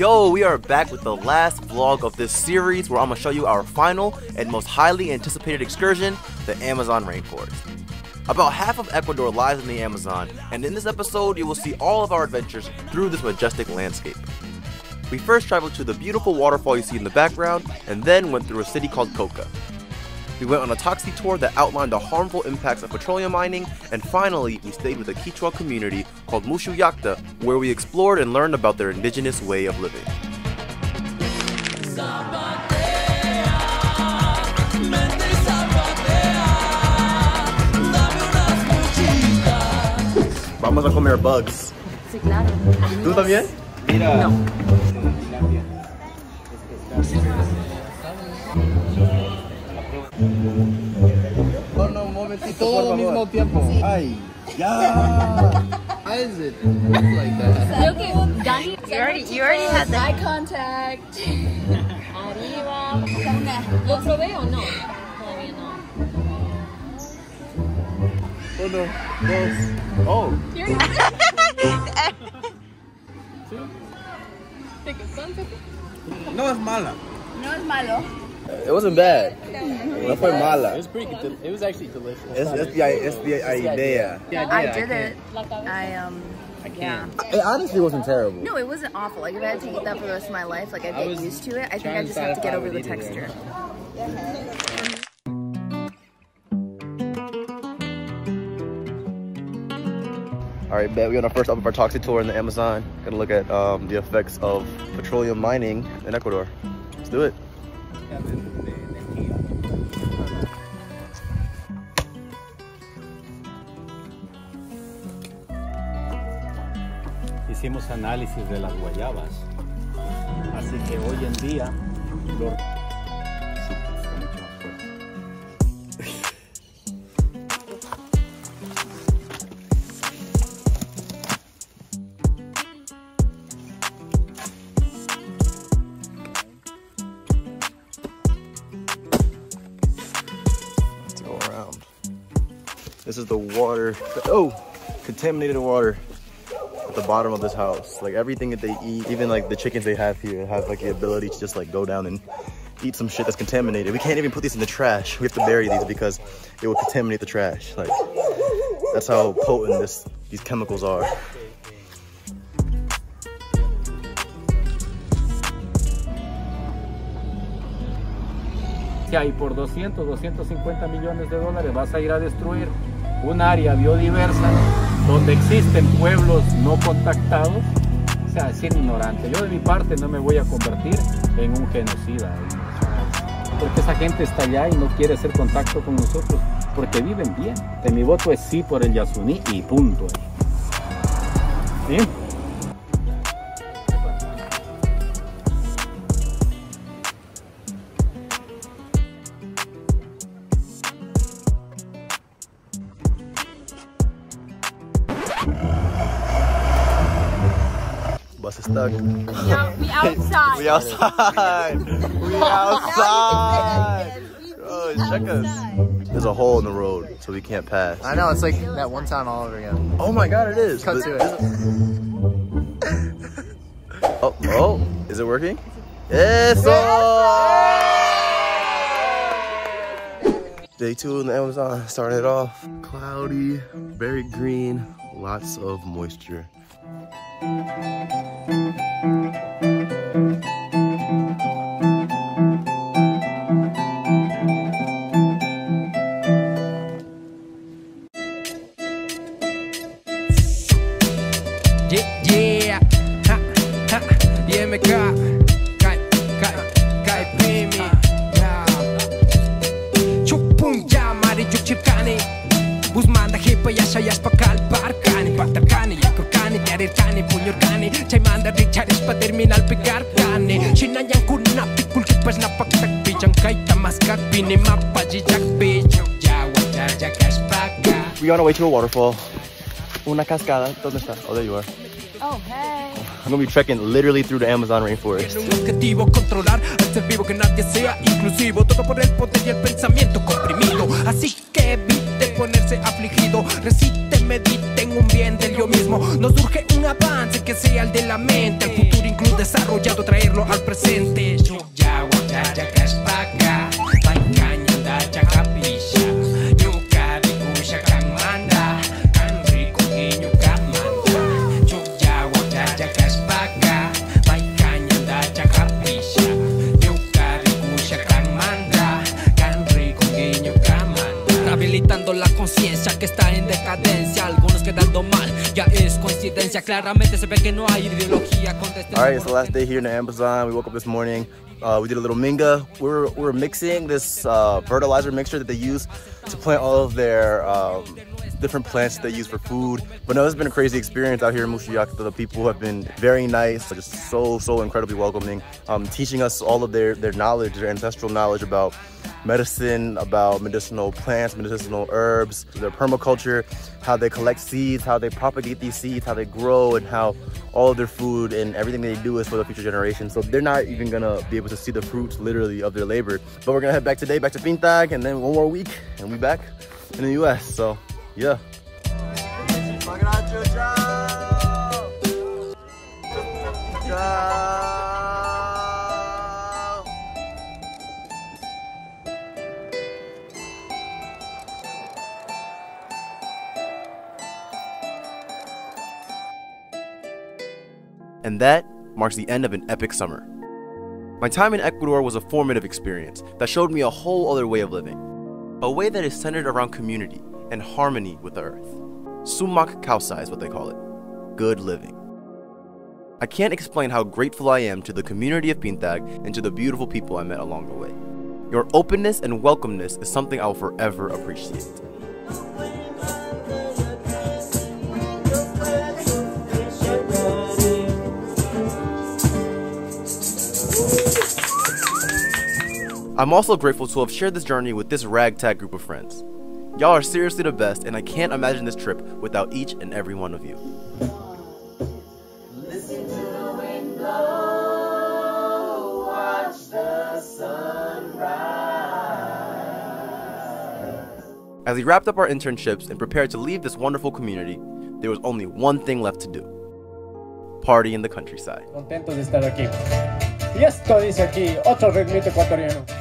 Yo, we are back with the last vlog of this series where I'm gonna show you our final and most highly anticipated excursion, the Amazon rainforest. About half of Ecuador lies in the Amazon, and in this episode you will see all of our adventures through this majestic landscape. We first traveled to the beautiful waterfall you see in the background, and then went through a city called Coca. We went on a toxic tour that outlined the harmful impacts of petroleum mining, and finally, we stayed with a Quechua community called Mushuyacta, where we explored and learned about their indigenous way of living. Vamos a comer bugs. Sí, claro. ¿Tú también? Mira. No. No, no, un momentito. Todo al mismo tiempo. Ay, ya. How is it? It's like that. Creo que Dani, you already, you already had the Eye contact. arriba. ¿Lo probé o no? Todavía no. Uno, dos. Oh. No es mala. No es malo. It wasn't bad. No fue mala. It was pretty. It was actually delicious. Es, es, the, es the idea. I did it. I um. I can't. Yeah. It honestly wasn't terrible. No, it wasn't awful. Like if I had to eat that for the rest of my life, like I'd I get was used to it. I think I just have to get over the would eat it or texture. All right, bet we're on our first up of our toxic tour in the Amazon. Gonna look at um, the effects of petroleum mining in Ecuador. Let's do it. Hicimos análisis de las guayabas. Así que hoy en día lo... This is the water. Oh, contaminated water at the bottom of this house. Like everything that they eat, even like the chickens they have here, have like the ability to just like go down and eat some shit that's contaminated. We can't even put these in the trash. We have to bury these because it will contaminate the trash. Like that's how potent this these chemicals are. Y por 200, 250 millones de dólares vas a ir a destruir un área biodiversa donde existen pueblos no contactados. O sea, es ignorante. Yo de mi parte no me voy a convertir en un genocida. Porque esa gente está allá y no quiere hacer contacto con nosotros. Porque viven bien. De mi voto es sí por el Yasuní y punto. ¿Sí? Bus is stuck. We outside. We outside. We outside. Oh, check us. There's a hole in the road, so we can't pass. I know, it's like that one time all over again. Oh my god, it is. Cut to it. Oh, oh, is it working? Yes! Day two in the Amazon started off cloudy, very green, lots of moisture. Yeah, napaktak We on our way to a waterfall. Una cascada. ¿Dónde está? Oh, there you are. Oh hey. I'm gonna be trekking literally through the Amazon rainforest. Tiene un objetivo controlar al ser vivo que nadie sea inclusivo todo por el poder y el pensamiento comprimido así que evite ponerse afligido. Resiste, medite en un bien del yo mismo. Nos surge un avance que sea el de la mente. El futuro incluye desarrollado, traerlo al presente. Yukya, wakya, kashpaka, paikanya, dacha, kapisha. Yuka, dikusha, kang manda, kan rico, guiño, kamanda. Yukya, wakya, kashpaka, paikanya, dacha, kapisha. Yuka, dikusha, kang manda, kan rico, guiño, kamanda. Rehabilitando la conciencia que está en decadencia. Algunos quedando mal, ya es coincidencia. Claramente se ve que no hay ideología. All right, it's the last day here in the Amazon. We woke up this morning. Uh, we did a little minga. We were, we were mixing this uh, fertilizer mixture that they use to plant all of their um, different plants they use for food. But no, it's been a crazy experience out here in Mushiyakta. The people have been very nice, just so, so incredibly welcoming, um, teaching us all of their, their knowledge, their ancestral knowledge about medicine, about medicinal plants, medicinal herbs, their permaculture, how they collect seeds, how they propagate these seeds, how they grow, and how all of their food and everything they do is for the future generations. So they're not even gonna be able to see the fruits literally of their labor. But we're gonna head back today, back to Pintag, and then one more week, and we back in the US. So yeah. And that marks the end of an epic summer. My time in Ecuador was a formative experience that showed me a whole other way of living. A way that is centered around community and harmony with the earth. Sumak Kawsay is what they call it. Good living. I can't explain how grateful I am to the community of Pintag and to the beautiful people I met along the way. Your openness and welcomeness is something I will forever appreciate. I'm also grateful to have shared this journey with this ragtag group of friends. Y'all are seriously the best, and I can't imagine this trip without each and every one of you. As we wrapped up our internships and prepared to leave this wonderful community, there was only one thing left to do party in the countryside. Contentos de estar aquí. Y esto dice aquí, otro ritmito ecuatoriano.